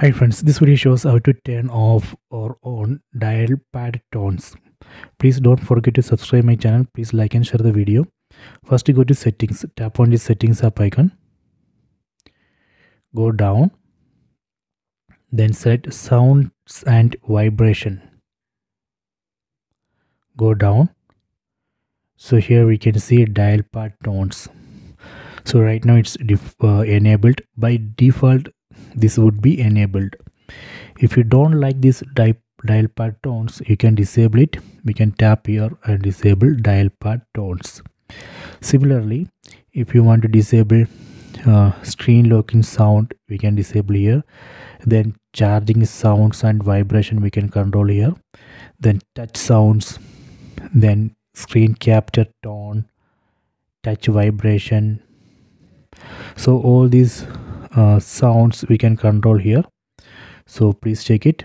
Hi friends, this video shows how to turn off or on dial pad tones. Please don't forget to subscribe my channel. Please like and share the video. First go to settings. Tap on the settings app icon. Go down. Then select sounds and vibration. Go down. So here we can see dial pad tones. So right now it's uh, enabled. By default this would be enabled. If you don't like this dial, pad tones you can disable it. We can tap here and disable dial pad tones. Similarly if you want to disable uh, screen locking sound we can disable here. Then charging sounds and vibration we can control here. Then touch sounds. Then screen capture tone touch vibration. So all these Uh, sounds we can control here. So please check it